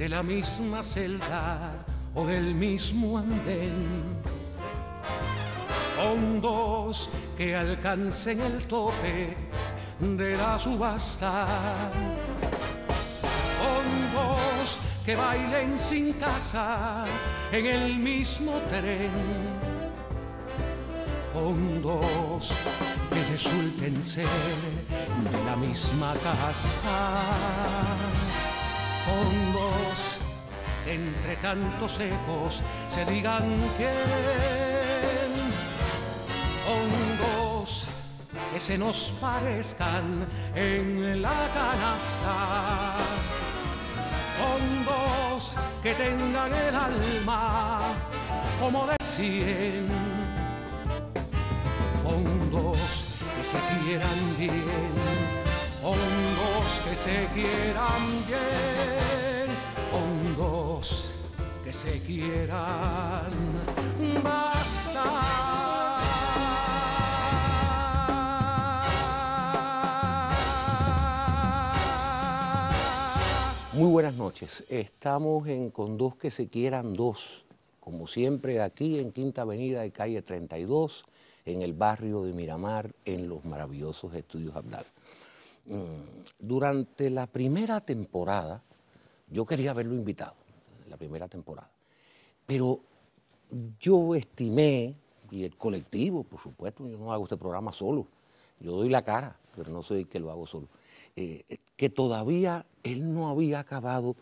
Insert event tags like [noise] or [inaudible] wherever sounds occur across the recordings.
De la misma celda o del mismo andén. Hondos que alcancen el tope de la subasta. Hondos que bailen sin casa en el mismo tren. Hondos que resulten ser de la misma casa. Hondos entre tantos ecos se digan quién. Hondos que se nos parezcan en la canasta. Hondos que tengan el alma como de cien. Hondos que se quieran bien. Hondos que se quieran bien. Se quieran. Muy buenas noches. Estamos en Con dos que se quieran dos, como siempre aquí en Quinta Avenida y calle 32, en el barrio de Miramar, en los maravillosos estudios Abdal. Mm, Durante la primera temporada, yo quería haberlo invitado, la primera temporada, pero yo estimé, y el colectivo, por supuesto, yo no hago este programa solo, yo doy la cara, pero no soy el que lo hago solo, eh, que todavía él no había acabado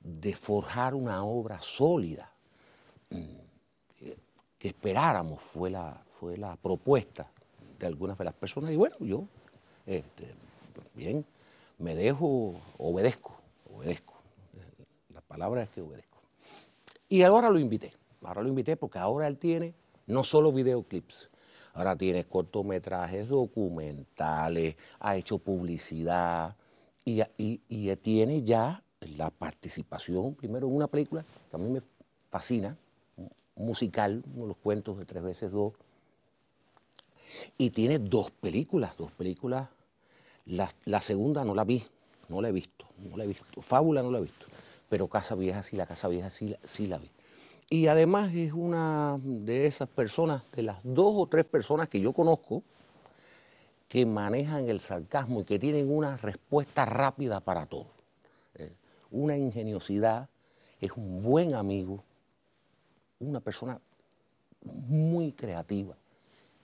de forjar una obra sólida mm, eh, que esperáramos, fue la, fue la propuesta de algunas de las personas, y bueno, yo, este, bien, me dejo, obedezco, obedezco, la palabra es que obedezco. Y ahora lo invité, ahora lo invité porque ahora él tiene no solo videoclips, ahora tiene cortometrajes, documentales, ha hecho publicidad y, y- y tiene ya la participación, primero en una película que a mí me fascina, musical, uno de los cuentos de tres veces dos, y tiene dos películas, dos películas. La, la segunda no la vi, no la he visto, no la he visto. Fábula no la he visto, pero Casa Vieja sí, la Casa Vieja sí, sí la vi. Y además es una de esas personas, de las dos o tres personas que yo conozco, que manejan el sarcasmo y que tienen una respuesta rápida para todo. Eh, una ingeniosidad, es un buen amigo, una persona muy creativa,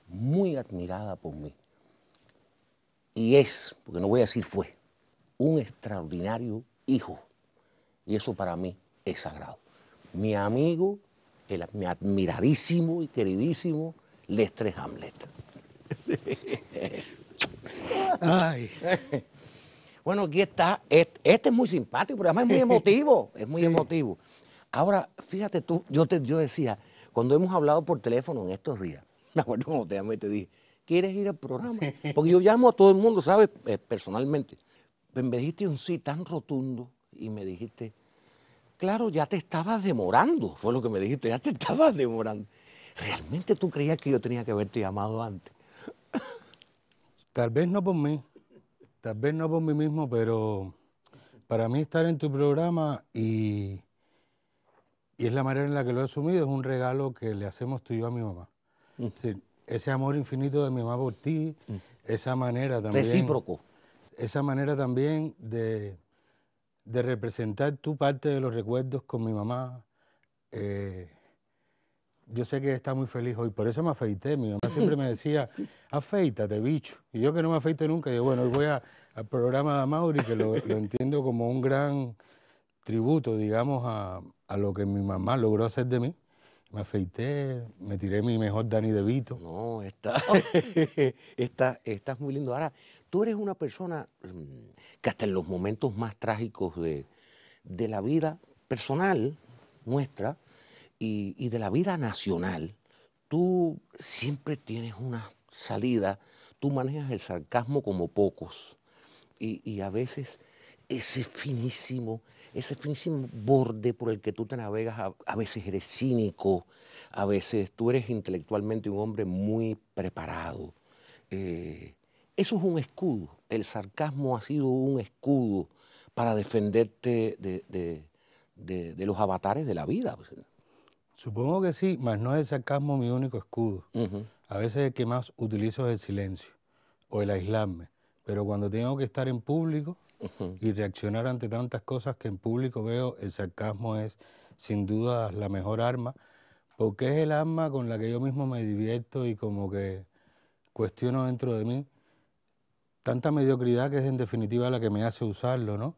muy admirada por mí. Y es, porque no voy a decir fue, un extraordinario hijo. Y eso para mí es sagrado. Mi amigo, el, mi admiradísimo y queridísimo Lestres Hamlet. Ay, [laughs] Bueno, aquí está. Este, este es muy simpático, pero además es muy emotivo. Es muy [laughs] emotivo. Ahora, fíjate tú, yo, te, yo decía, cuando hemos hablado por teléfono en estos días, [laughs] me acuerdo cuando te llamé y te dije, ¿quieres ir al programa? Porque yo llamo a todo el mundo, ¿sabes? Eh, personalmente. Pero me dijiste un sí tan rotundo y me dijiste, claro, ya te estabas demorando, fue lo que me dijiste, ya te estabas demorando. ¿Realmente tú creías que yo tenía que haberte llamado antes? tal vez no por mí, tal vez no por mí mismo, pero para mí estar en tu programa y, y es la manera en la que lo he asumido, es un regalo que le hacemos tú y yo a mi mamá. Sí, ese amor infinito de mi mamá por ti, esa manera también. Recíproco. esa manera también de, de representar tu parte de los recuerdos con mi mamá. eh, yo sé que está muy feliz hoy, por eso me afeité. Mi mamá siempre me [laughs] decía, afeítate, bicho. Y yo que no me afeité nunca, digo, bueno, hoy voy a- al programa de Mauri, que lo, lo entiendo como un gran tributo, digamos, a, a lo que mi mamá logró hacer de mí. Me afeité, me tiré mi mejor Dani de Vito. No, está, [laughs] [laughs] está, estás muy lindo. Ahora, tú eres una persona mm, que hasta en los momentos más trágicos de, de la vida personal nuestra y, de la vida nacional, tú siempre tienes una salida, tú manejas el sarcasmo como pocos y, a veces ese finísimo, ese finísimo borde por el que tú te navegas, a, a veces eres cínico, a veces tú eres intelectualmente un hombre muy preparado. Eh, eso es un escudo, el sarcasmo ha sido un escudo para defenderte de, los avatares de la vida. Pues. Supongo que sí, mas no es el sarcasmo mi único escudo. A veces el que más utilizo es el silencio o el aislarme. Pero cuando tengo que estar en público y reaccionar ante tantas cosas que en público veo, el sarcasmo es sin duda la mejor arma, porque es el arma con la que yo mismo me divierto y como que cuestiono dentro de mí tanta mediocridad que es en definitiva la que me hace usarlo, ¿no?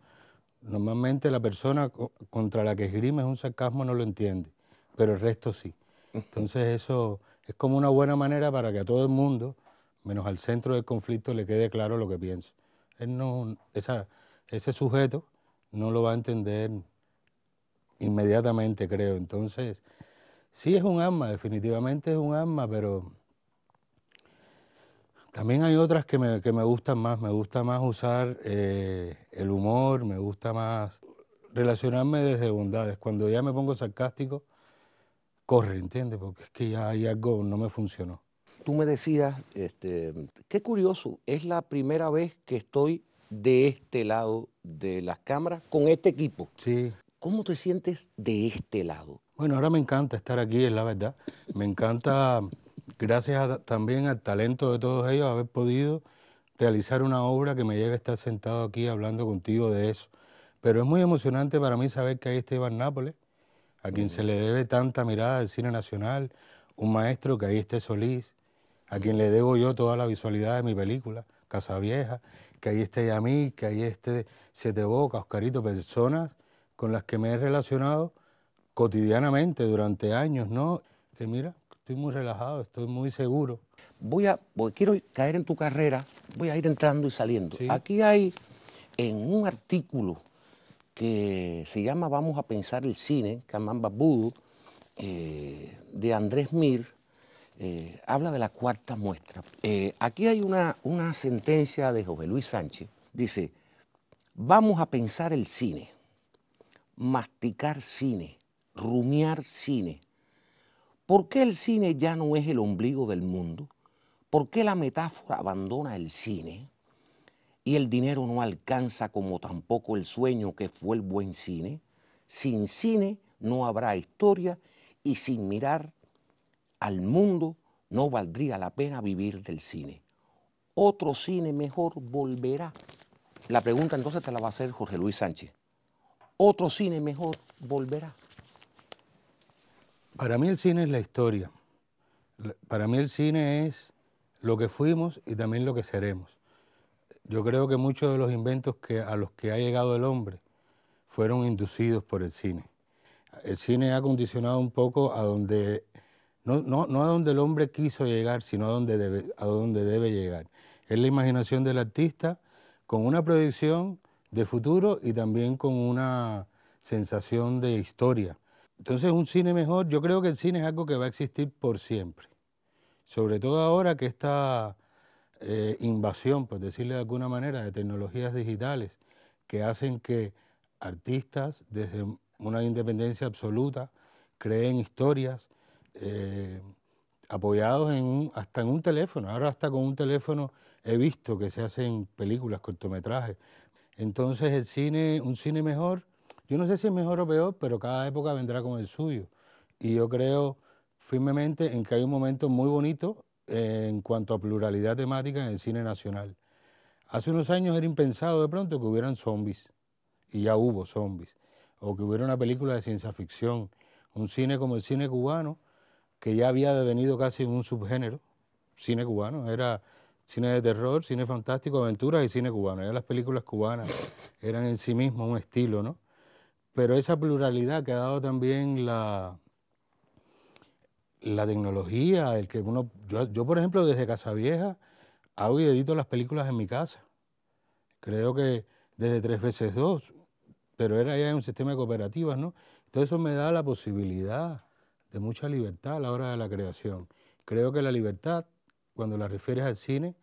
Normalmente la persona contra la que esgrime es un sarcasmo no lo entiende, pero el resto sí. Entonces eso es como una buena manera para que a todo el mundo, menos al centro del conflicto, le quede claro lo que pienso. Él no, ese sujeto no lo va a entender inmediatamente, creo. Entonces, sí es un arma, definitivamente es un arma, pero también hay otras que me, que me gustan más. Me gusta más usar eh, el humor, me gusta más relacionarme desde bondades. Cuando ya me pongo sarcástico, corre, ¿entiendes? Porque es que ya hay algo, no me funcionó. Tú me decías, este, qué curioso, es la primera vez que estoy de este lado de las cámaras con este equipo. Sí. ¿Cómo te sientes de este lado? Bueno, ahora me encanta estar aquí, es la verdad. Me encanta gracias también al talento de todos ellos, haber podido realizar una obra que me lleve a estar sentado aquí hablando contigo de eso. Pero es muy emocionante para mí saber que ahí está Iván Nápoles, a quien se le debe tanta mirada del cine nacional, un maestro que ahí esté Solís, a quien le debo yo toda la visualidad de mi película, Casa Vieja, que ahí esté Yamí, que ahí esté Siete Boca, Oscarito, personas con las que me he relacionado cotidianamente durante años, ¿no? Que mira, estoy muy relajado, estoy muy seguro. Voy a, quiero caer en tu carrera, voy a ir entrando y saliendo. Aquí hay en un artículo que se llama Vamos a pensar el cine, Kamamba Budu, eh, de Andrés Mir, eh, habla de la cuarta muestra. Eh, aquí hay una, una sentencia de José Luis Sánchez, dice, vamos a pensar el cine, masticar cine, rumiar cine, ¿Por qué el cine ya no es el ombligo del mundo? ¿Por qué la metáfora abandona el cine? Y el dinero no alcanza como tampoco el sueño que fue el buen cine. Sin cine no habrá historia y sin mirar al mundo no valdría la pena vivir del cine. Otro cine mejor volverá. La pregunta entonces te la va a hacer Jorge Luis Sánchez. Otro cine mejor volverá. Para mí el cine es la historia. Para mí el cine es lo que fuimos y también lo que seremos. Yo creo que muchos de los inventos que, a los que ha llegado el hombre fueron inducidos por el cine. El cine ha condicionado un poco a donde, no, a donde el hombre quiso llegar, sino a donde, a donde debe llegar. Es la imaginación del artista con una proyección de futuro y también con una sensación de historia. Entonces, un cine mejor, yo creo que el cine es algo que va a existir por siempre. Sobre todo ahora que esta eh, invasión, por decirle de alguna manera, de tecnologías digitales que hacen que artistas, desde una independencia absoluta, creen historias eh, apoyados en hasta en un teléfono. Ahora hasta con un teléfono he visto que se hacen películas, cortometrajes. Entonces el cine, un cine mejor, yo no sé si es mejor o peor, pero cada época vendrá con el suyo. Y yo creo firmemente en que hay un momento muy bonito en cuanto a pluralidad temática en el cine nacional. Hace unos años era impensado de pronto que hubieran zombies, y ya hubo zombies, o que hubiera una película de ciencia ficción, un cine como el cine cubano, que ya había devenido casi un subgénero, cine cubano, era cine de terror, cine fantástico, aventuras y cine cubano. Ya las películas cubanas eran en sí mismas un estilo, ¿no? Pero esa pluralidad que ha dado también la, la tecnología, el que uno, yo, por ejemplo desde Casa Vieja hago y edito las películas en mi casa. Creo que desde tres veces dos, pero era ya un sistema de cooperativas, ¿no? Entonces eso me da la posibilidad de mucha libertad a la hora de la creación. Creo que la libertad, cuando la refieres al cine,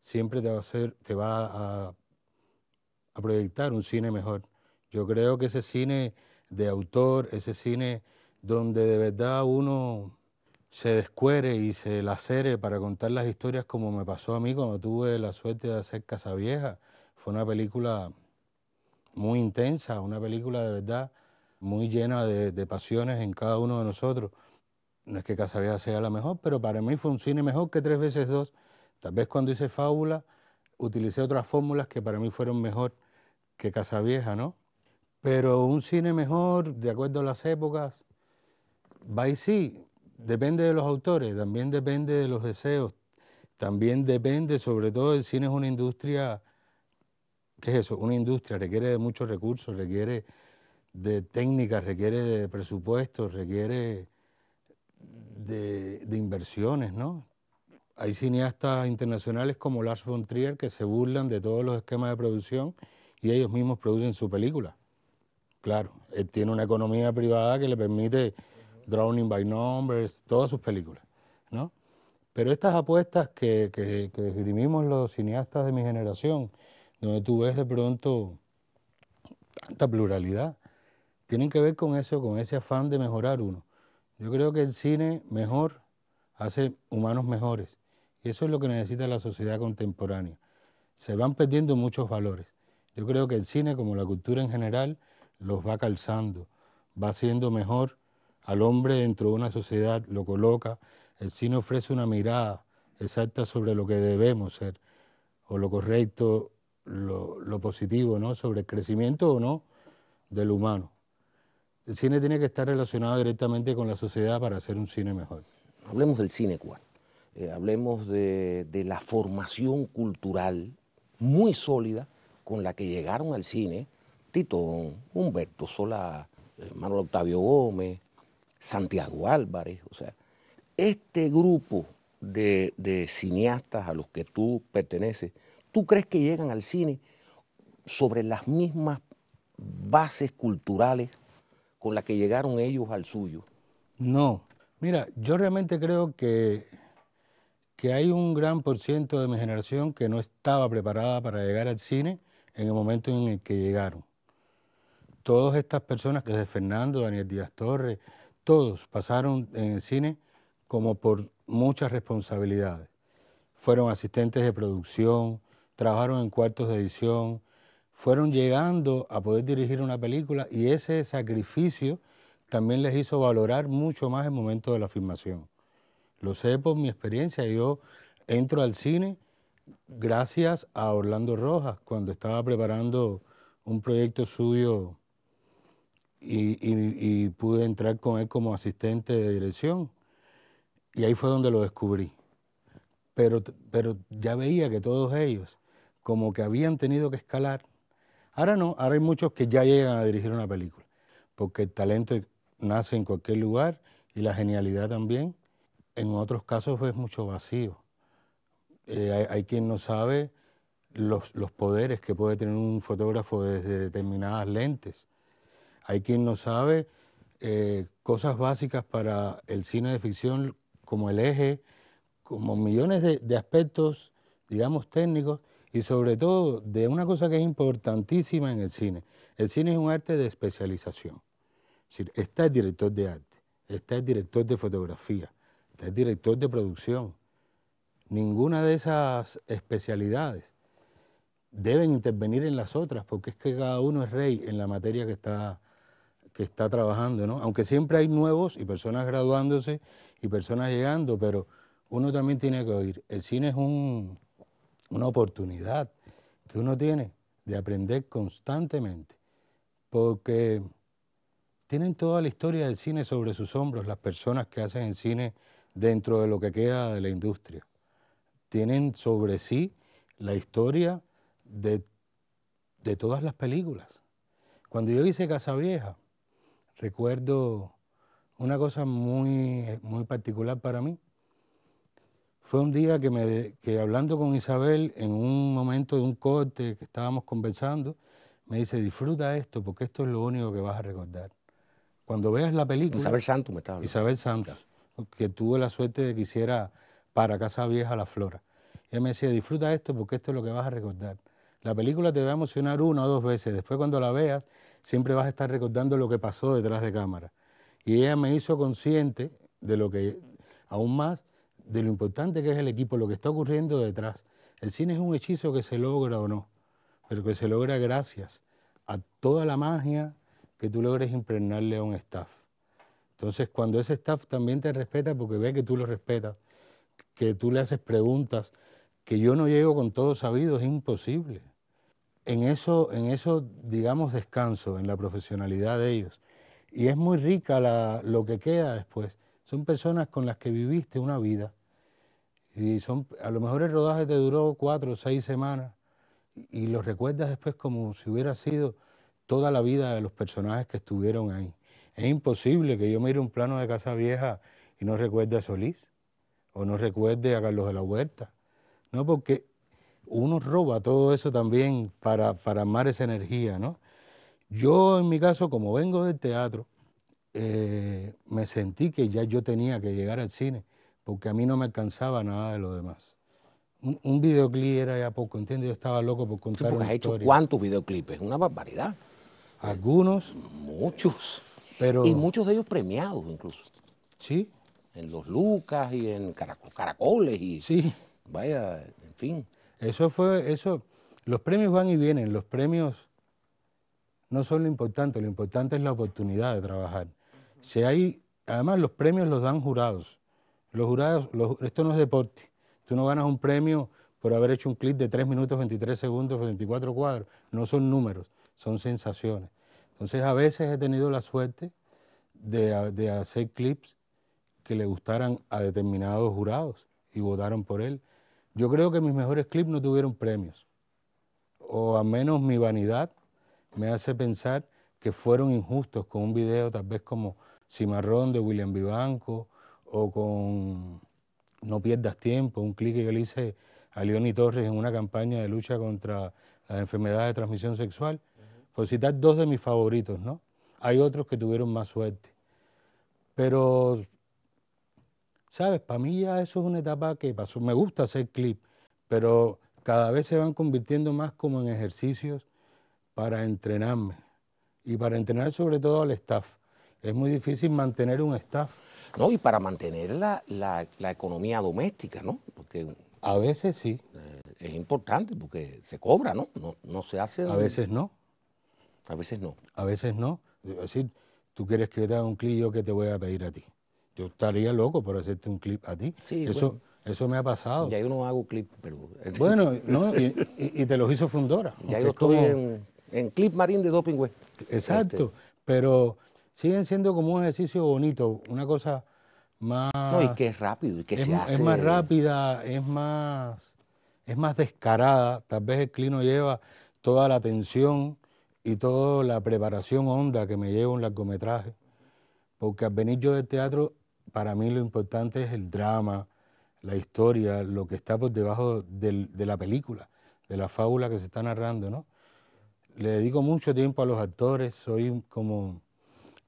siempre te va a te va a proyectar un cine mejor. Yo creo que ese cine de autor, ese cine donde de verdad uno se descuere y se lacere para contar las historias como me pasó a mí cuando tuve la suerte de hacer Casa Vieja. Fue una película muy intensa, una película de verdad muy llena de, pasiones en cada uno de nosotros. No es que Casavieja sea la mejor, pero para mí fue un cine mejor que Tres veces dos. Tal vez cuando hice Fábula utilicé otras fórmulas que para mí fueron mejor que Casavieja, ¿no? Pero un cine mejor, de acuerdo a las épocas, va y sí, depende de los autores, también depende de los deseos, también depende, sobre todo el cine es una industria, ¿qué es eso? Una industria, requiere de muchos recursos, requiere de técnicas, requiere de presupuestos, requiere de, de inversiones, ¿no? Hay cineastas internacionales como Lars von Trier que se burlan de todos los esquemas de producción y ellos mismos producen su película. Claro, él tiene una economía privada que le permite Drowning by Numbers, todas sus películas, ¿no? Pero estas apuestas que, que, que esgrimimos los cineastas de mi generación, donde tú ves de pronto tanta pluralidad, tienen que ver con eso, con ese afán de mejorar uno. Yo creo que el cine mejor hace humanos mejores. Y eso es lo que necesita la sociedad contemporánea. Se van perdiendo muchos valores. Yo creo que el cine, como la cultura en general, los va calzando, va haciendo mejor al hombre dentro de una sociedad, lo coloca, el cine ofrece una mirada exacta sobre lo que debemos ser, o lo correcto, lo, positivo, ¿no? sobre el crecimiento o no del humano. El cine tiene que estar relacionado directamente con la sociedad para hacer un cine mejor. Hablemos del cine cual. Eh, hablemos de, la formación cultural muy sólida con la que llegaron al cine Titón, Humberto Solá, eh, Manuel Octavio Gómez, Santiago Álvarez, o sea, este grupo de, cineastas a los que tú perteneces, ¿tú crees que llegan al cine sobre las mismas bases culturales con las que llegaron ellos al suyo? No. Mira, yo realmente creo que, que hay un gran por ciento de mi generación que no estaba preparada para llegar al cine en el momento en el que llegaron. Todas estas personas, desde Fernando, Daniel Díaz Torres, todos pasaron en el cine como por muchas responsabilidades. Fueron asistentes de producción, trabajaron en cuartos de edición, fueron llegando a poder dirigir una película y ese sacrificio también les hizo valorar mucho más el momento de la filmación. Lo sé por mi experiencia, yo entro al cine gracias a Orlando Rojas cuando estaba preparando un proyecto suyo y, pude entrar con él como asistente de dirección. Y ahí fue donde lo descubrí. Pero, pero ya veía que todos ellos como que habían tenido que escalar. Ahora no, ahora hay muchos que ya llegan a dirigir una película, porque el talento nace en cualquier lugar y la genialidad también. En otros casos es mucho vacío. Eh, hay, quien no sabe los, los, poderes que puede tener un fotógrafo desde determinadas lentes. Hay quien no sabe eh, cosas básicas para el cine de ficción como el eje, como millones de, aspectos, digamos, técnicos y sobre todo de una cosa que es importantísima en el cine. El cine es un arte de especialización. Es está el director de arte, está el director de fotografía, está el director de producción. Ninguna de esas especialidades deben intervenir en las otras, porque es que cada uno es rey en la materia que está, que está trabajando, ¿no? Aunque siempre hay nuevos y personas graduándose y personas llegando, pero uno también tiene que oír. El cine es una oportunidad que uno tiene de aprender constantemente, porque tienen toda la historia del cine sobre sus hombros las personas que hacen el cine dentro de lo que queda de la industria. Tienen sobre sí la historia de, de todas las películas. Cuando yo hice Casa Vieja, recuerdo una cosa muy, muy particular para mí. Fue un día que, me, que hablando con Isabel, en un momento de un corte que estábamos conversando, me dice, disfruta esto, porque esto es lo único que vas a recordar. Cuando veas la película... Isabel Santos me estaba Isabel Santos, que tuve la suerte de que hiciera para Casa Vieja La Flora. Ella me decía, disfruta esto porque esto es lo que vas a recordar. La película te va a emocionar una o dos veces, después cuando la veas siempre vas a estar recordando lo que pasó detrás de cámara. Y ella me hizo consciente de lo que, aún más, de lo importante que es el equipo, lo que está ocurriendo detrás. El cine es un hechizo que se logra o no, pero que se logra gracias a toda la magia que tú logres impregnarle a un staff. Entonces, cuando ese staff también te respeta porque ve que tú lo respetas, que tú le haces preguntas, que yo no llego con todo sabido, es imposible. En eso, en eso, digamos, descanso, en la profesionalidad de ellos. Y es muy rica lo que queda después. Son personas con las que viviste una vida. Y son, a lo mejor el rodaje te duró cuatro o seis semanas y lo recuerdas después como si hubiera sido toda la vida de los personajes que estuvieron ahí. Es imposible que yo mire un plano de Casa Vieja y no recuerde a Solís o no recuerde a Carlos de la Huerta, ¿no? Porque uno roba todo eso también para, para armar esa energía, ¿no? Yo en mi caso, como vengo del teatro, eh, me sentí que ya yo tenía que llegar al cine, porque a mí no me alcanzaba nada de lo demás un, videoclip era ya poco, ¿entiendes? Yo estaba loco por contar sí, has hecho cuántos videoclipes, una barbaridad. Algunos. Muchos. Pero... Y muchos de ellos premiados incluso. Sí. En los Lucas y en Caracoles y... Sí. Vaya, en fin. Eso fue, eso, los premios van y vienen, los premios no son lo importante, lo importante es la oportunidad de trabajar. Si hay, además los premios los dan jurados. Los jurados, esto no es deporte. Tú no ganas un premio por haber hecho un clip de 3 minutos 23 segundos 24 cuadros. No son números, son sensaciones. Entonces a veces he tenido la suerte de, hacer clips que le gustaran a determinados jurados y votaron por él. Yo creo que mis mejores clips no tuvieron premios. O al menos mi vanidad me hace pensar que fueron injustos con un video tal vez como Cimarrón de William Vivanco o con no pierdas tiempo, un clic que yo le hice a Leoni Torres en una campaña de lucha contra las enfermedades de transmisión sexual, por citar dos de mis favoritos, ¿no? Hay otros que tuvieron más suerte. Pero, ¿sabes? Para mí ya eso es una etapa que pasó. Me gusta hacer clip, pero cada vez se van convirtiendo más como en ejercicios para entrenarme y para entrenar sobre todo al staff. Es muy difícil mantener un staff no, y para mantener la, economía doméstica, ¿no? Porque a veces sí. Eh, es importante porque se cobra, ¿no? No, se hace. A veces no. A veces no. A veces no. Es decir, tú quieres que yo te haga un clip, yo que te voy a pedir a ti. Yo estaría loco por hacerte un clip a ti. Sí, eso, eso me ha pasado. Ya yo no hago clip, pero. Bueno, [laughs] no, y, te los hizo Fundora. Ya yo estoy en, clip marín de Doping Web. Exacto. Este. Pero siguen siendo como un ejercicio bonito, una cosa más... No, y que es rápido, y que se hace... Es más rápida, es más, es más descarada, tal vez el clino lleva toda la atención y toda la preparación honda que me lleva un largometraje, porque al venir yo del teatro, para mí lo importante es el drama, la historia, lo que está por debajo de la película, de la fábula que se está narrando, ¿no? Le dedico mucho tiempo a los actores, soy como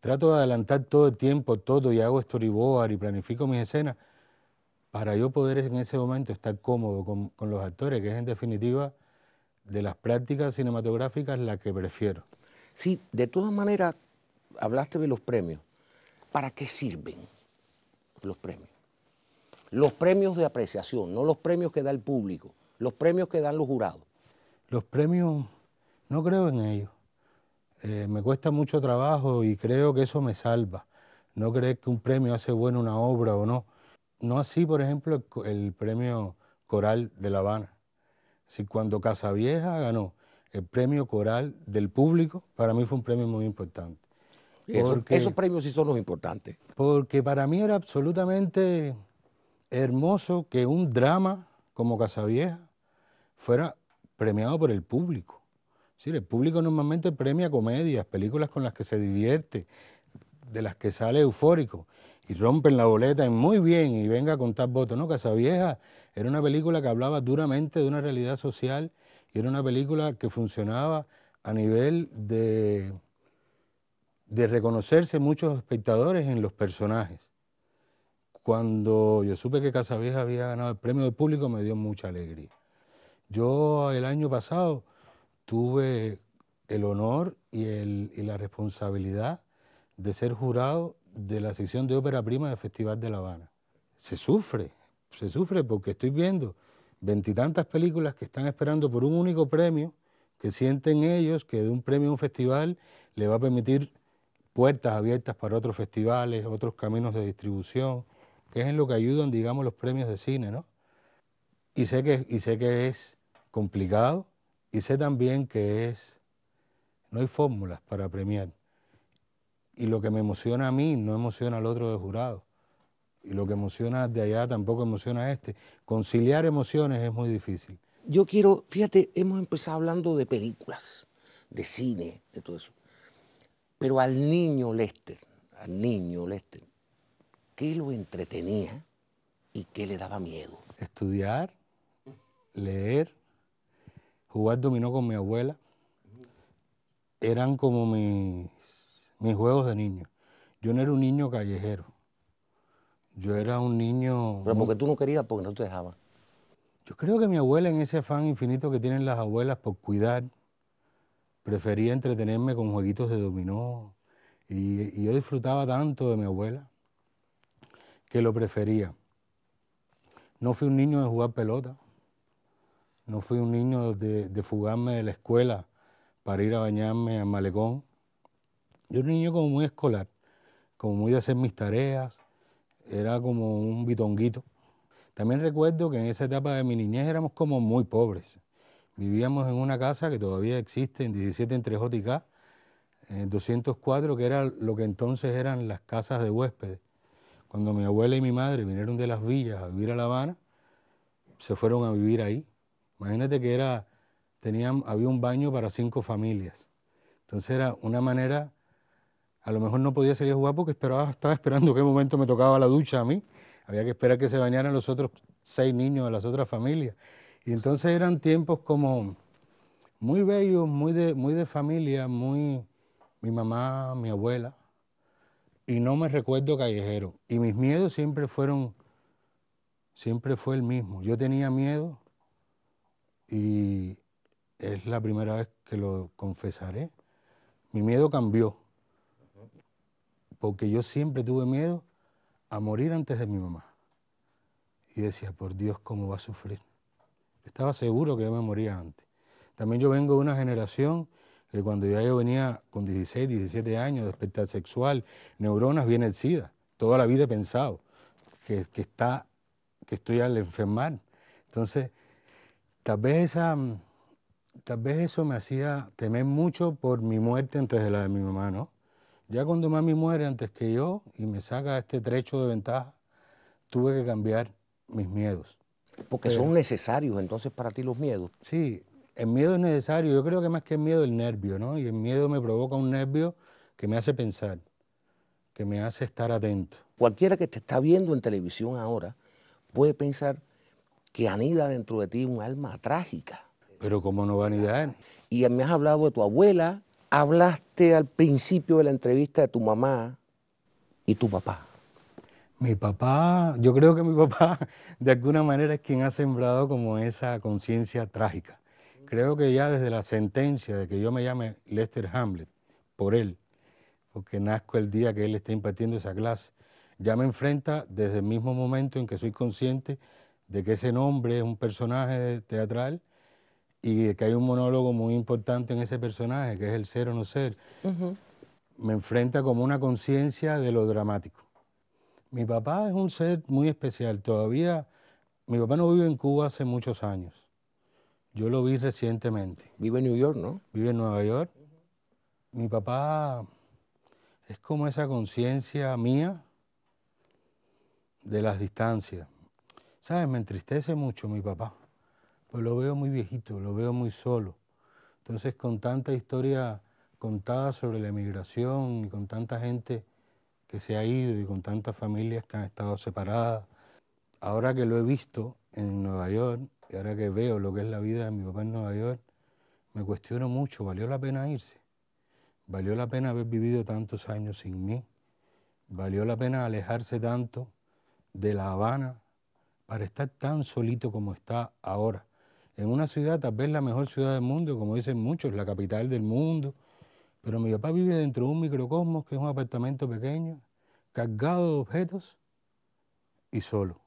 Trato de adelantar todo el tiempo, todo, y hago storyboard y planifico mis escenas para yo poder en ese momento estar cómodo con, los actores, que es en definitiva de las prácticas cinematográficas la que prefiero. Sí, de todas maneras, hablaste de los premios. ¿Para qué sirven los premios? Los premios de apreciación, no los premios que da el público, los premios que dan los jurados. Los premios, no creo en ellos. Eh, me cuesta mucho trabajo y creo que eso me salva. No creer que un premio hace buena una obra o no. No así, por ejemplo, el, premio coral de La Habana. Si cuando Casavieja ganó el premio coral del público, para mí fue un premio muy importante. Esos premios sí son los importantes. Porque para mí era absolutamente hermoso que un drama como Casavieja fuera premiado por el público. Sí, el público normalmente premia comedias, películas con las que se divierte, de las que sale eufórico y rompen la boleta en muy bien y venga a contar votos. No, Casavieja era una película que hablaba duramente de una realidad social y era una película que funcionaba a nivel de, de reconocerse muchos espectadores en los personajes. Cuando yo supe que Casavieja había ganado el premio del público me dio mucha alegría. Yo el año pasado tuve el honor y, la responsabilidad de ser jurado de la sección de ópera prima del Festival de La Habana. Se sufre, se sufre porque estoy viendo veintitantas películas que están esperando por un único premio que sienten ellos que de un premio a un festival le va a permitir puertas abiertas para otros festivales, otros caminos de distribución, que es en lo que ayudan, digamos, los premios de cine, ¿no? Y sé que, y sé que es complicado y sé también que es, no hay fórmulas para premiar. Y lo que me emociona a mí no emociona al otro de jurado. Y lo que emociona de allá tampoco emociona a este. Conciliar emociones es muy difícil. Yo quiero, fíjate, hemos empezado hablando de películas, de cine, de todo eso. Pero al niño Lester, al niño Lester, ¿qué lo entretenía y qué le daba miedo? Estudiar, leer, jugar dominó con mi abuela. Eran como mis, mis juegos de niño. Yo no era un niño callejero. Yo era un niño... Pero porque tú no querías, porque no te dejaban. Yo creo que mi abuela, en ese afán infinito que tienen las abuelas por cuidar, prefería entretenerme con jueguitos de dominó. Y, yo disfrutaba tanto de mi abuela que lo prefería. No fui un niño de jugar pelota, no fui un niño de, fugarme de la escuela para ir a bañarme al malecón. Yo era un niño como muy escolar, como muy de hacer mis tareas, era como un bitonguito. También recuerdo que en esa etapa de mi niñez éramos como muy pobres. Vivíamos en una casa que todavía existe en 17 entre J y K, en 204, que era lo que entonces eran las casas de huéspedes. Cuando mi abuela y mi madre vinieron de las villas a vivir a La Habana, se fueron a vivir ahí. Imagínate que era, tenían, había un baño para cinco familias. Entonces era una manera, a lo mejor no podía salir a jugar porque estaba esperando qué momento me tocaba la ducha a mí. Había que esperar que se bañaran los otros seis niños de las otras familias. Y entonces eran tiempos como muy bellos, muy de, muy de familia, muy mi mamá, mi abuela. Y no me recuerdo callejero. Y mis miedos siempre fueron, siempre fue el mismo. Yo tenía miedo y es la primera vez que lo confesaré. Mi miedo cambió. Porque yo siempre tuve miedo a morir antes de mi mamá. Y decía, por Dios, ¿cómo va a sufrir? Estaba seguro que yo me moría antes. También yo vengo de una generación que cuando ya yo venía con 16, 17 años, despertar sexual, neuronas, viene el SIDA. Toda la vida he pensado que, que, está, que estoy al enfermar. Entonces, tal vez, esa, tal vez eso me hacía temer mucho por mi muerte antes de la de mi mamá, ¿no? Ya cuando mami muere antes que yo y me saca este trecho de ventaja, tuve que cambiar mis miedos. Porque son necesarios entonces para ti los miedos. Sí, el miedo es necesario. Yo creo que más que el miedo, el nervio, ¿no? Y el miedo me provoca un nervio que me hace pensar, que me hace estar atento. Cualquiera que te está viendo en televisión ahora puede pensar que anida dentro de ti un alma trágica. Pero como no va a anidar. Y me has hablado de tu abuela, hablaste al principio de la entrevista de tu mamá y tu papá. Mi papá, yo creo que mi papá [laughs] de alguna manera es quien ha sembrado como esa conciencia trágica. Creo que ya desde la sentencia de que yo me llame Lester Hamlet, por él, porque nazco el día que él está impartiendo esa clase, ya me enfrenta desde el mismo momento en que soy consciente de que ese nombre es un personaje teatral y que hay un monólogo muy importante en ese personaje, que es el ser o no ser, me enfrenta como una conciencia de lo dramático. Mi papá es un ser muy especial. Todavía, mi papá no vive en Cuba hace muchos años. Yo lo vi recientemente. Vive en New York, ¿no? Vive en Nueva York. Mi papá es como esa conciencia mía de las distancias. ¿Sabes? Me entristece mucho mi papá pues lo veo muy viejito, lo veo muy solo. Entonces, con tanta historia contada sobre la emigración y con tanta gente que se ha ido y con tantas familias que han estado separadas, ahora que lo he visto en Nueva York y ahora que veo lo que es la vida de mi papá en Nueva York, me cuestiono mucho, ¿valió la pena irse? ¿Valió la pena haber vivido tantos años sin mí? ¿Valió la pena alejarse tanto de La Habana para estar tan solito como está ahora? en una ciudad, tal vez la mejor ciudad del mundo, como dicen muchos, la capital del mundo. Pero mi papá vive dentro de un microcosmos, que es un apartamento pequeño, cargado de objetos y solo.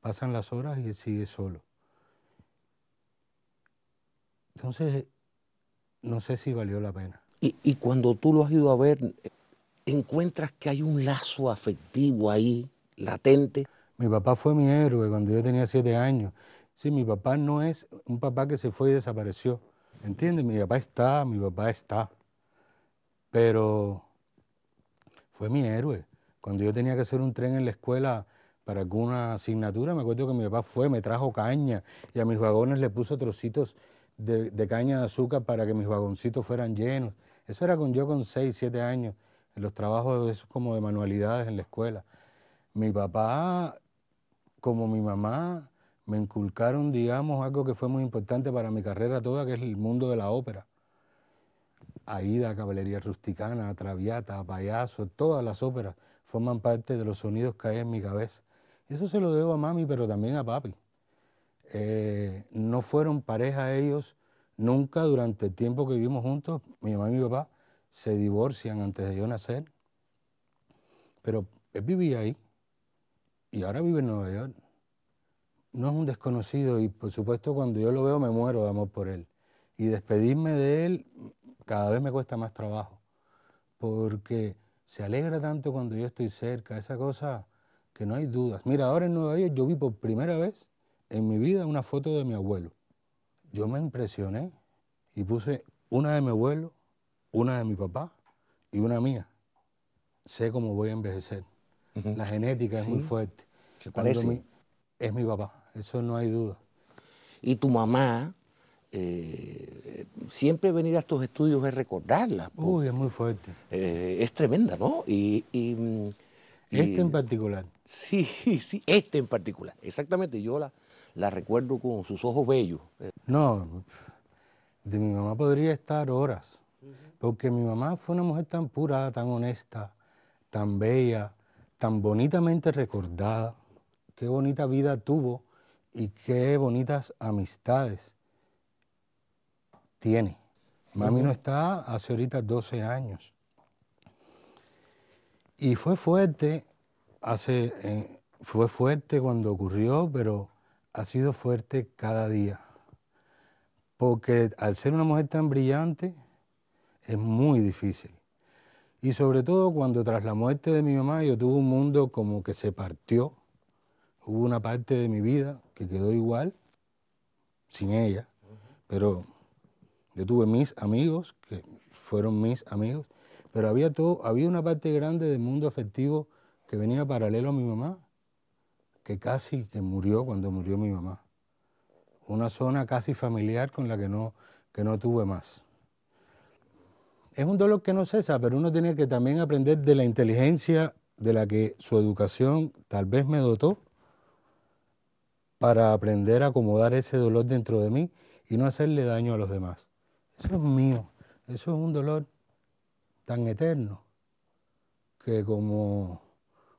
Pasan las horas y él sigue solo. Entonces, no sé si valió la pena. Y, y cuando tú lo has ido a ver, encuentras que hay un lazo afectivo ahí, latente. Mi papá fue mi héroe cuando yo tenía siete años. Sí, mi papá no es un papá que se fue y desapareció. ¿Entiendes? Mi papá está, mi papá está. Pero fue mi héroe. Cuando yo tenía que hacer un tren en la escuela para alguna asignatura, me acuerdo que mi papá fue, me trajo caña y a mis vagones le puso trocitos de, caña de azúcar para que mis vagoncitos fueran llenos. Eso era con yo con seis, siete años, en los trabajos esos como de manualidades en la escuela. Mi papá, como mi mamá, me inculcaron, digamos, algo que fue muy importante para mi carrera toda, que es el mundo de la ópera. Aida, Caballería Rusticana, Traviata, Payaso, todas las óperas forman parte de los sonidos que hay en mi cabeza. Eso se lo debo a mami, pero también a papi. Eh, no fueron pareja ellos nunca durante el tiempo que vivimos juntos. Mi mamá y mi papá se divorcian antes de yo nacer. Pero él vivía ahí y ahora vive en Nueva York. No es un desconocido y por supuesto cuando yo lo veo me muero de amor por él. Y despedirme de él cada vez me cuesta más trabajo, porque se alegra tanto cuando yo estoy cerca, esa cosa que no hay dudas. Mira, ahora en Nueva York yo vi por primera vez en mi vida una foto de mi abuelo. Yo me impresioné y puse una de mi abuelo, una de mi papá y una mía. Sé cómo voy a envejecer. La genética es muy fuerte. ¿Se parece? Mi, es mi papá, eso no hay duda. Y tu mamá, eh, siempre venir a estos estudios es recordarla. Uy, es muy fuerte. Eh, es tremenda, ¿no? Y, y, este en particular. Sí, [laughs] sí, este en particular. Exactamente, yo la, la recuerdo con sus ojos bellos. No, de mi mamá podría estar horas, porque mi mamá fue una mujer tan pura, tan honesta, tan bella, tan bonitamente recordada. Qué bonita vida tuvo y qué bonitas amistades tiene. Mami no está hace ahorita 12 años. Y fue fuerte, hace, eh, fue fuerte cuando ocurrió, pero ha sido fuerte cada día. Porque al ser una mujer tan brillante, es muy difícil. Y sobre todo cuando tras la muerte de mi mamá yo tuve un mundo como que se partió. Hubo una parte de mi vida que quedó igual, sin ella, pero yo tuve mis amigos, que fueron mis amigos, pero había, todo, había una parte grande del mundo afectivo que venía paralelo a mi mamá, que casi que murió cuando murió mi mamá. Una zona casi familiar con la que no, que no tuve más. Es un dolor que no cesa, pero uno tiene que también aprender de la inteligencia de la que su educación tal vez me dotó para aprender a acomodar ese dolor dentro de mí y no hacerle daño a los demás. Eso es mío, eso es un dolor tan eterno que como,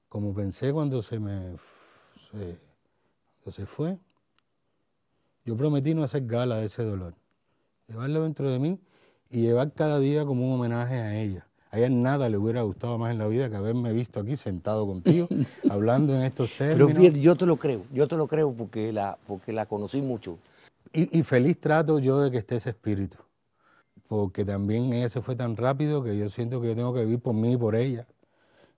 como pensé cuando se me se, se fue, yo prometí no hacer gala de ese dolor, llevarlo dentro de mí y llevar cada día como un homenaje a ella. A ella nada le hubiera gustado más en la vida que haberme visto aquí sentado contigo, [laughs] hablando en estos términos. Pero fíjate, yo te lo creo, yo te lo creo porque la, porque la conocí mucho. Y, y feliz trato yo de que esté ese espíritu porque también ella se fue tan rápido que yo siento que yo tengo que vivir por mí y por ella.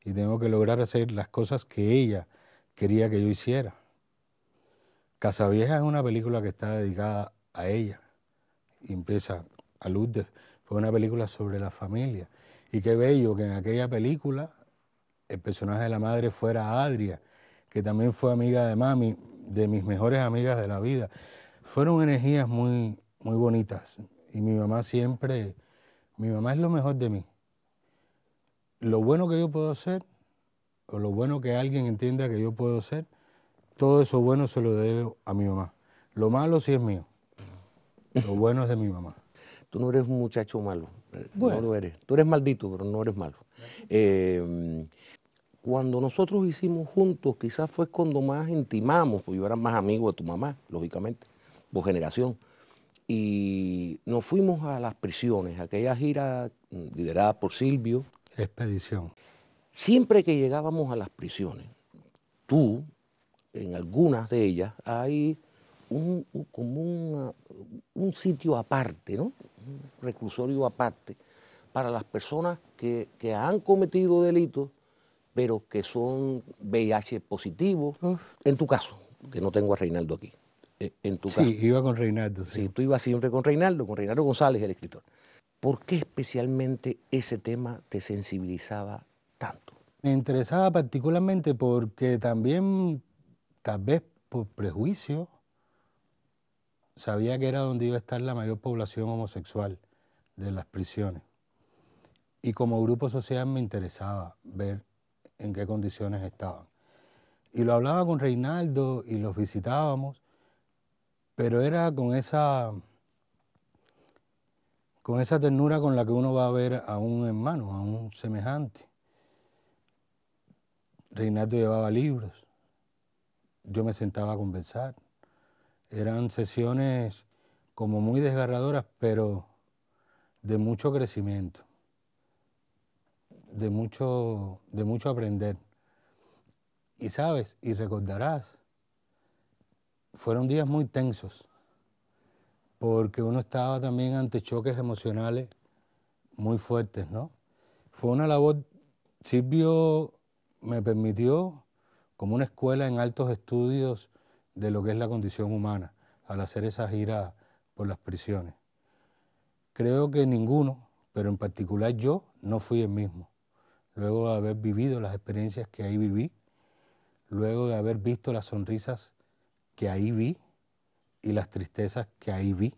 Y tengo que lograr hacer las cosas que ella quería que yo hiciera. Casavieja es una película que está dedicada a ella. Y empieza a Lourdes. Fue una película sobre la familia. Y qué bello que en aquella película el personaje de la madre fuera Adria, que también fue amiga de mami, de mis mejores amigas de la vida. Fueron energías muy, muy bonitas. Y mi mamá siempre, mi mamá es lo mejor de mí. Lo bueno que yo puedo hacer, o lo bueno que alguien entienda que yo puedo hacer, todo eso bueno se lo debo a mi mamá. Lo malo sí es mío. Lo bueno es de mi mamá. Tú no eres un muchacho malo. No lo eres. Tú eres maldito, pero no eres malo. Eh, cuando nosotros hicimos juntos, quizás fue cuando más intimamos, porque yo era más amigo de tu mamá, lógicamente, por generación y nos fuimos a las prisiones, aquella gira liderada por Silvio. Expedición. Siempre que llegábamos a las prisiones, tú, en algunas de ellas, hay un, como un sitio aparte, ¿no? Reclusorio aparte, para las personas que, han cometido delitos, pero que son VIH positivos. En tu caso, que no tengo a Reinaldo aquí. Eh, en tu sí, iba con Reinaldo. Sí. sí, tú ibas siempre con Reinaldo, con Reinaldo González, el escritor. ¿Por qué especialmente ese tema te sensibilizaba tanto? Me interesaba particularmente porque también, tal vez por prejuicio, sabía que era donde iba a estar la mayor población homosexual de las prisiones. Y como grupo social me interesaba ver en qué condiciones estaban. Y lo hablaba con Reinaldo y los visitábamos, pero era con esa, con esa ternura con la que uno va a ver a un hermano, a un semejante. Reinaldo llevaba libros, yo me sentaba a conversar. Eran sesiones como muy desgarradoras, pero de mucho crecimiento, de mucho, de mucho aprender. Y sabes, y recordarás, fueron días muy tensos, porque uno estaba también ante choques emocionales muy fuertes, ¿no? Fue una labor, Silvio me permitió como una escuela en altos estudios de lo que es la condición humana al hacer esa gira por las prisiones. Creo que ninguno, pero en particular yo, no fui el mismo. Luego de haber vivido las experiencias que ahí viví, luego de haber visto las sonrisas que ahí vi y las tristezas que ahí vi,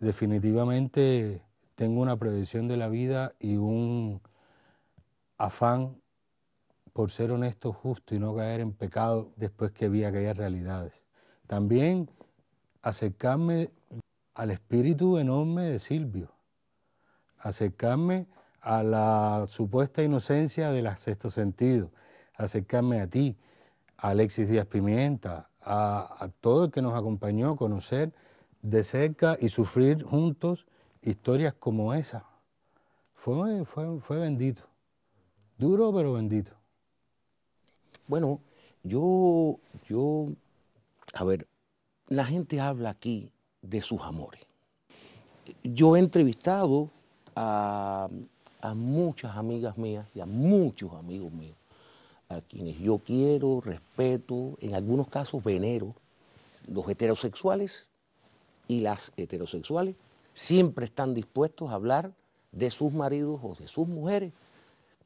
definitivamente tengo una previsión de la vida y un afán por ser honesto, justo y no caer en pecado después que vi aquellas realidades. También acercarme al espíritu enorme de Silvio, acercarme a la supuesta inocencia del sexto sentido, acercarme a ti, a Alexis Díaz Pimienta, a, todo el que nos acompañó, conocer de cerca y sufrir juntos historias como esa. Fue, fue, fue bendito, duro pero bendito. Bueno, yo, yo, a ver, la gente habla aquí de sus amores. Yo he entrevistado a, muchas amigas mías y a muchos amigos míos, a quienes yo quiero, respeto, en algunos casos venero. Los heterosexuales y las heterosexuales siempre están dispuestos a hablar de sus maridos o de sus mujeres,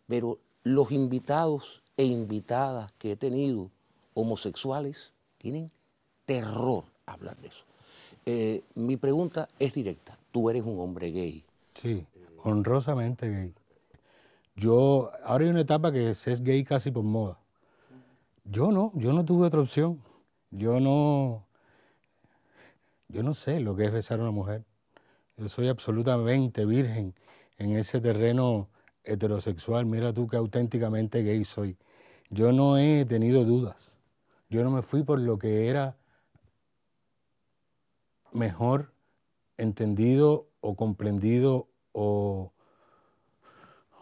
pero los invitados e invitadas que he tenido homosexuales tienen terror a hablar de eso. Eh, mi pregunta es directa. Tú eres un hombre gay. Sí, honrosamente gay. Yo, ahora hay una etapa que es, es gay casi por moda. Yo no, yo no tuve otra opción. Yo no, yo no sé lo que es besar a una mujer. Yo soy absolutamente virgen en ese terreno heterosexual. Mira tú qué auténticamente gay soy. Yo no he tenido dudas. Yo no me fui por lo que era mejor entendido o comprendido o,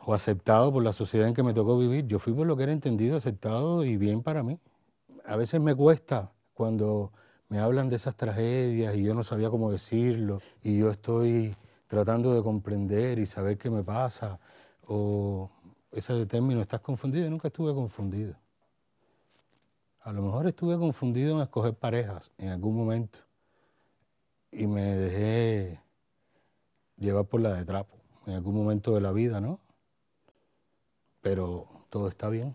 o, aceptado por la sociedad en que me tocó vivir. Yo fui por lo que era entendido, aceptado y bien para mí. A veces me cuesta cuando me hablan de esas tragedias y yo no sabía cómo decirlo y yo estoy tratando de comprender y saber qué me pasa o ese término, estás confundido, yo nunca estuve confundido. A lo mejor estuve confundido en escoger parejas en algún momento y me dejé llevar por la de trapo en algún momento de la vida, ¿no? Pero todo está bien.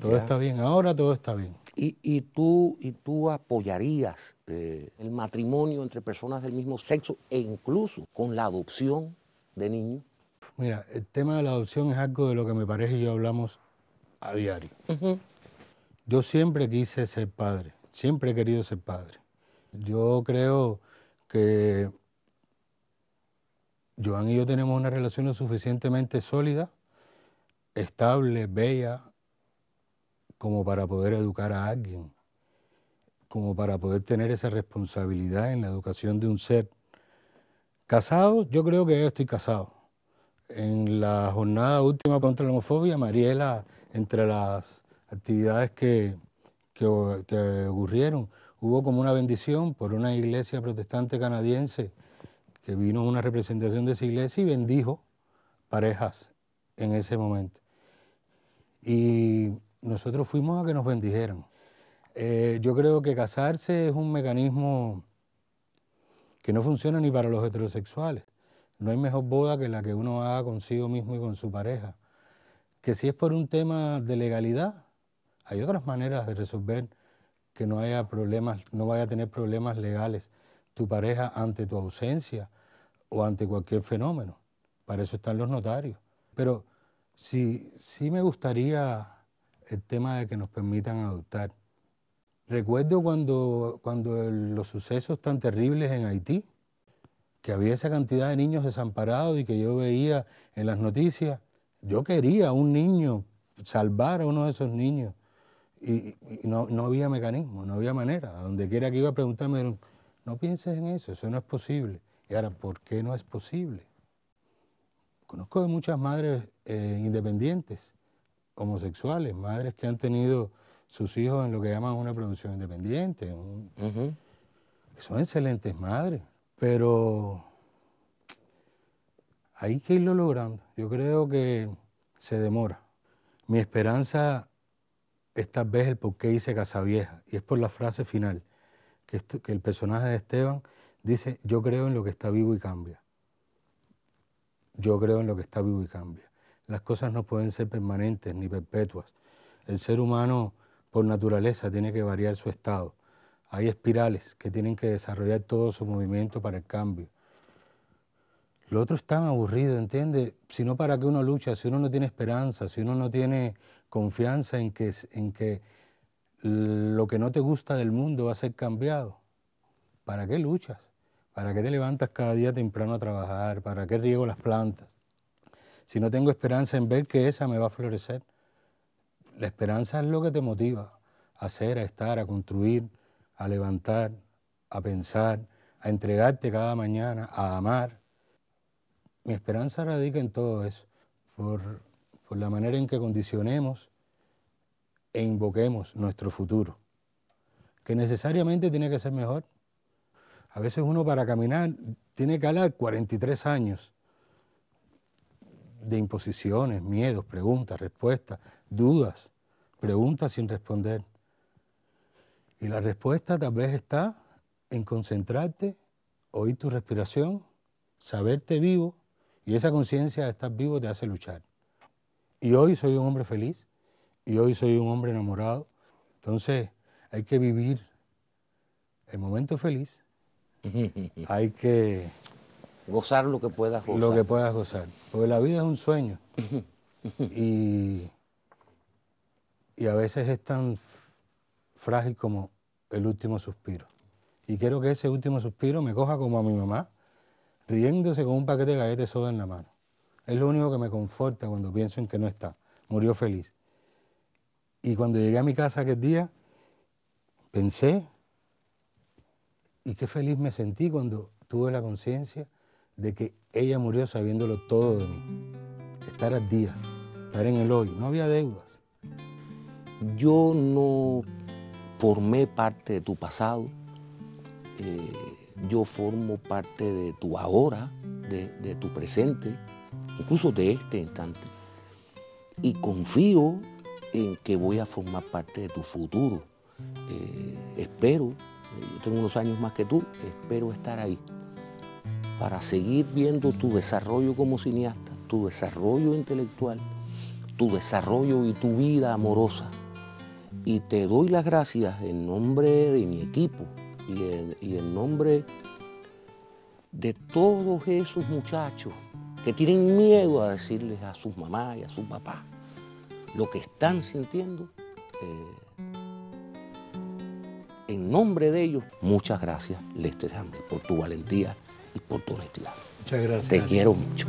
Todo está bien, ahora todo está bien. ¿Y, tú, y tú apoyarías eh, el matrimonio entre personas del mismo sexo e incluso con la adopción de niños? Mira, el tema de la adopción es algo de lo que me parece y yo hablamos a diario. Yo siempre quise ser padre, siempre he querido ser padre. Yo creo que Joan y yo tenemos una relación lo suficientemente sólida, estable, bella, como para poder educar a alguien, como para poder tener esa responsabilidad en la educación de un ser. Casado, yo creo que yo estoy casado en la jornada última contra la homofobia, Mariela, entre las actividades que, que, ocurrieron, hubo como una bendición por una iglesia protestante canadiense que vino una representación de esa iglesia y bendijo parejas en ese momento. Y nosotros fuimos a que nos bendijeran. Eh, yo creo que casarse es un mecanismo que no funciona ni para los heterosexuales. No hay mejor boda que la que uno haga consigo mismo y con su pareja. Que si es por un tema de legalidad, hay otras maneras de resolver que no haya problemas, no vaya a tener problemas legales tu pareja ante tu ausencia o ante cualquier fenómeno. Para eso están los notarios. Pero sí, sí me gustaría el tema de que nos permitan adoptar. Recuerdo cuando, cuando los sucesos tan terribles en Haití, que había esa cantidad de niños desamparados y que yo veía en las noticias, yo quería un niño, salvar a uno de esos niños. Y, no, no, había mecanismo, no había manera. A donde quiera que iba a preguntarme, no pienses en eso, eso no es posible. Y ahora, ¿por qué no es posible? Conozco de muchas madres eh, independientes, homosexuales, madres que han tenido sus hijos en lo que llaman una producción independiente, que son excelentes madres, pero hay que irlo logrando. Yo creo que se demora. Mi esperanza es tal vez el por qué hice Vieja, y es por la frase final, que el personaje de Esteban Dice, yo creo en lo que está vivo y cambia. Yo creo en lo que está vivo y cambia. Las cosas no pueden ser permanentes ni perpetuas. El ser humano, por naturaleza, tiene que variar su estado. Hay espirales que tienen que desarrollar todo su movimiento para el cambio. Lo otro es tan aburrido, ¿entiende? Si no, ¿para qué uno lucha? Si uno no tiene esperanza, si uno no tiene confianza en que, en que lo que no te gusta del mundo va a ser cambiado, ¿para qué luchas? ¿Para qué te levantas cada día temprano a trabajar? ¿Para qué riego las plantas? Si no tengo esperanza en ver que esa me va a florecer. La esperanza es lo que te motiva a hacer, a estar, a construir, a levantar, a pensar, a entregarte cada mañana, a amar. Mi esperanza radica en todo eso, por, por la manera en que condicionemos e invoquemos nuestro futuro, que necesariamente tiene que ser mejor a veces uno para caminar tiene que hablar 43 años de imposiciones, miedos, preguntas, respuestas, dudas, preguntas sin responder. Y la respuesta tal vez está en concentrarte, oír tu respiración, saberte vivo y esa conciencia de estar vivo te hace luchar. Y hoy soy un hombre feliz y hoy soy un hombre enamorado. Entonces hay que vivir el momento feliz [laughs] Hay que... Gozar lo que puedas gozar. Lo que puedas gozar. Porque la vida es un sueño. [laughs] y, y a veces es tan frágil como el último suspiro. Y quiero que ese último suspiro me coja como a mi mamá, riéndose con un paquete de galletas soda en la mano. Es lo único que me conforta cuando pienso en que no está. Murió feliz. Y cuando llegué a mi casa aquel día, pensé y qué feliz me sentí cuando tuve la conciencia de que ella murió sabiéndolo todo de mí. Estar al día, estar en el hoy, no había deudas. Yo no formé parte de tu pasado, eh, yo formo parte de tu ahora, de, tu presente, incluso de este instante. Y confío en que voy a formar parte de tu futuro. Eh, espero yo tengo unos años más que tú, espero estar ahí para seguir viendo tu desarrollo como cineasta, tu desarrollo intelectual, tu desarrollo y tu vida amorosa. Y te doy las gracias en nombre de mi equipo y en, nombre de todos esos muchachos que tienen miedo a decirles a sus mamás y a sus papás lo que están sintiendo. Eh, en nombre de ellos, muchas gracias, Lester Hammer, por tu valentía y por tu honestidad. Muchas gracias. Te quiero mucho.